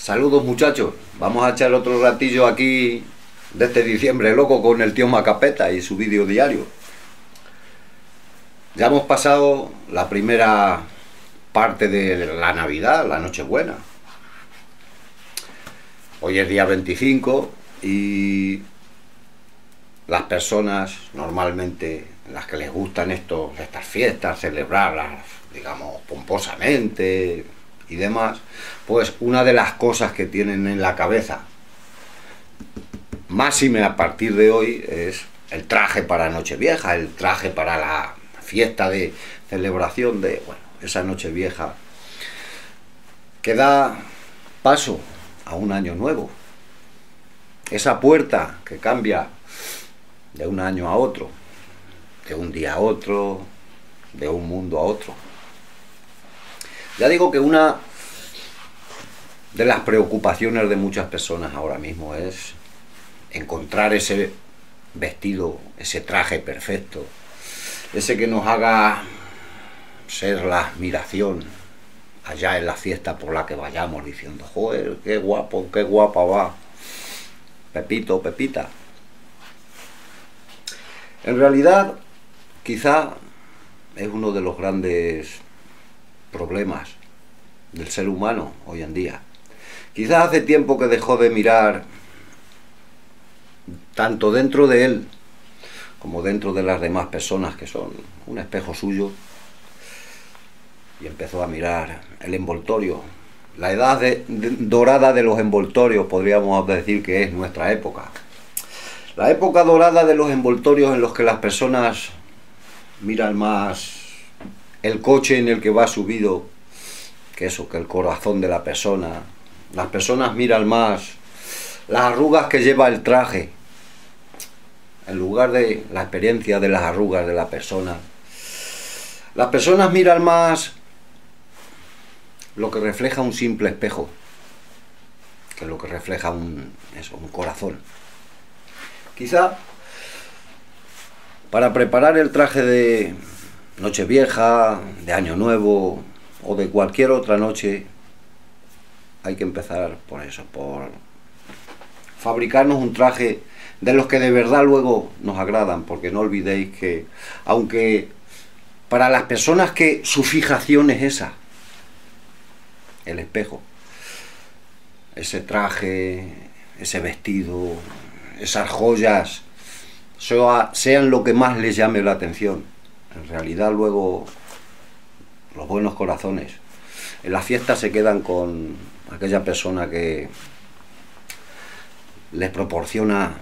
Saludos muchachos, vamos a echar otro ratillo aquí de este diciembre loco con el tío Macapeta y su vídeo diario. Ya hemos pasado la primera parte de la Navidad, la Nochebuena. Hoy es día 25 y las personas normalmente las que les gustan estas fiestas, celebrarlas, digamos, pomposamente y demás, pues una de las cosas que tienen en la cabeza, máxime a partir de hoy, es el traje para Nochevieja, el traje para la fiesta de celebración de, bueno, esa Nochevieja que da paso a un año nuevo. Esa puerta que cambia de un año a otro, de un día a otro, de un mundo a otro. Ya digo que una de las preocupaciones de muchas personas ahora mismo es encontrar ese vestido, ese traje perfecto, ese que nos haga ser la admiración allá en la fiesta por la que vayamos diciendo, joder, qué guapo, qué guapa va, Pepito, Pepita. En realidad, quizá es uno de los grandes problemas del ser humano hoy en día. Quizá hace tiempo que dejó de mirar tanto dentro de él como dentro de las demás personas que son un espejo suyo y empezó a mirar el envoltorio. La edad dorada de los envoltorios podríamos decir que es nuestra época. La época dorada de los envoltorios en los que las personas miran más el coche en el que va subido que eso, que el corazón de la persona. Las personas miran más las arrugas que lleva el traje en lugar de la experiencia de las arrugas de la persona. Las personas miran más lo que refleja un simple espejo que lo que refleja un, eso, un corazón. Quizá para preparar el traje de Nochevieja, de Año Nuevo o de cualquier otra noche, hay que empezar por eso, por fabricarnos un traje de los que de verdad luego nos agradan, porque no olvidéis que, aunque para las personas que su fijación es esa, el espejo, ese traje, ese vestido, esas joyas, sean lo que más les llame la atención. En realidad luego los buenos corazones en la fiesta se quedan con aquella persona que les proporciona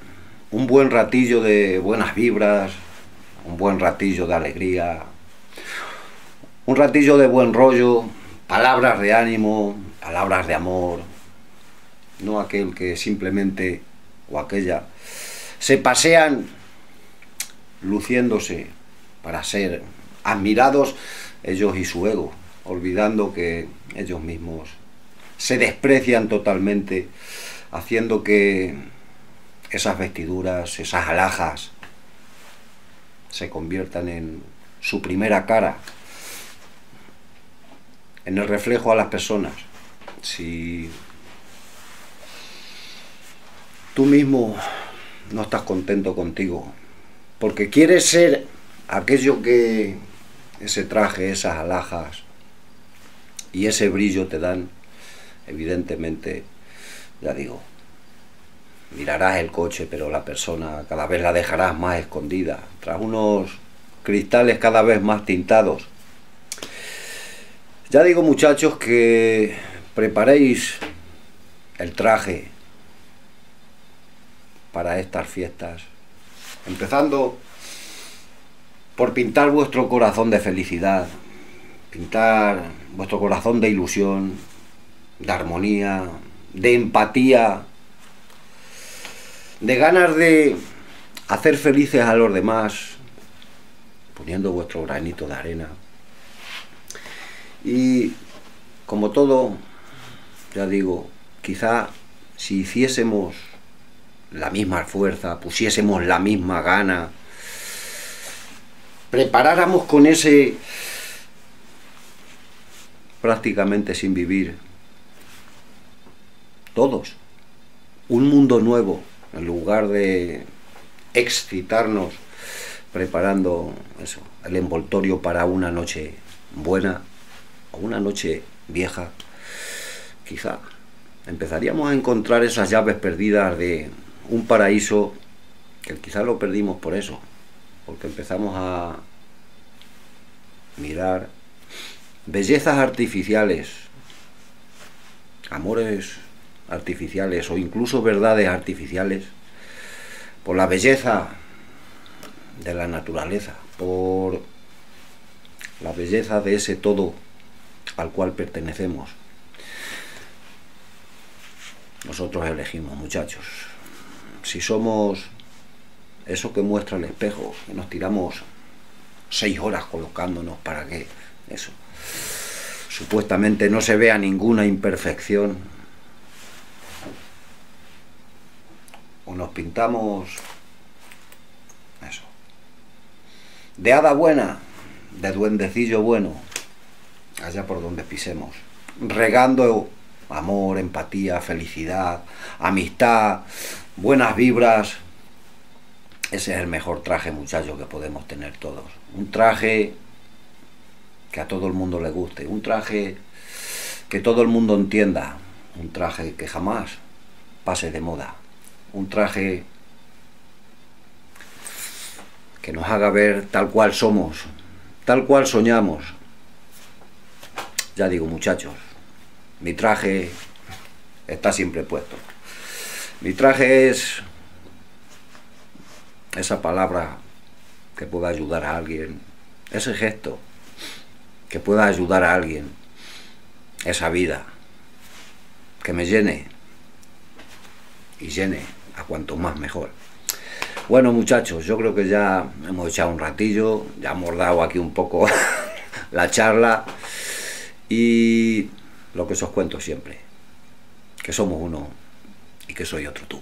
un buen ratillo de buenas vibras, un buen ratillo de alegría, un ratillo de buen rollo, palabras de ánimo, palabras de amor, no aquel que simplemente o aquella se pasean luciéndose para ser admirados ellos y su ego, olvidando que ellos mismos se desprecian totalmente, haciendo que esas vestiduras, esas alhajas, se conviertan en su primera cara, en el reflejo a las personas. Si tú mismo no estás contento contigo, porque quieres ser aquello que ese traje, esas alhajas y ese brillo te dan, evidentemente, ya digo, mirarás el coche, pero la persona cada vez la dejarás más escondida, tras unos cristales cada vez más tintados. Ya digo muchachos que preparéis el traje para estas fiestas, empezando por pintar vuestro corazón de felicidad, pintar vuestro corazón de ilusión, de armonía, de empatía, de ganas de hacer felices a los demás, poniendo vuestro granito de arena. Y como todo, ya digo, quizá si hiciésemos la misma fuerza, pusiésemos la misma gana, preparáramos con ese prácticamente sin vivir todos. Un mundo nuevo, en lugar de excitarnos preparando eso, el envoltorio para una noche buena o una noche vieja, quizá empezaríamos a encontrar esas llaves perdidas de un paraíso que quizá lo perdimos por eso, porque empezamos a mirar bellezas artificiales, amores artificiales o incluso verdades artificiales, por la belleza de la naturaleza, por la belleza de ese todo al cual pertenecemos. Nosotros elegimos, muchachos. Si somos eso que muestra el espejo, que nos tiramos seis horas colocándonos para que eso supuestamente no se vea ninguna imperfección, o nos pintamos eso de hada buena, de duendecillo bueno, allá por donde pisemos, regando amor, empatía, felicidad, amistad, buenas vibras. Ese es el mejor traje, muchachos, que podemos tener todos. Un traje que a todo el mundo le guste, un traje que todo el mundo entienda, un traje que jamás pase de moda, un traje que nos haga ver tal cual somos, tal cual soñamos. Ya digo, muchachos, mi traje está siempre puesto. Mi traje es esa palabra que pueda ayudar a alguien, ese gesto que pueda ayudar a alguien, esa vida que me llene y llene a cuanto más mejor. Bueno muchachos, yo creo que ya hemos echado un ratillo, ya hemos dado aquí un poco la charla y lo que os cuento siempre, que somos uno y que soy otro tú.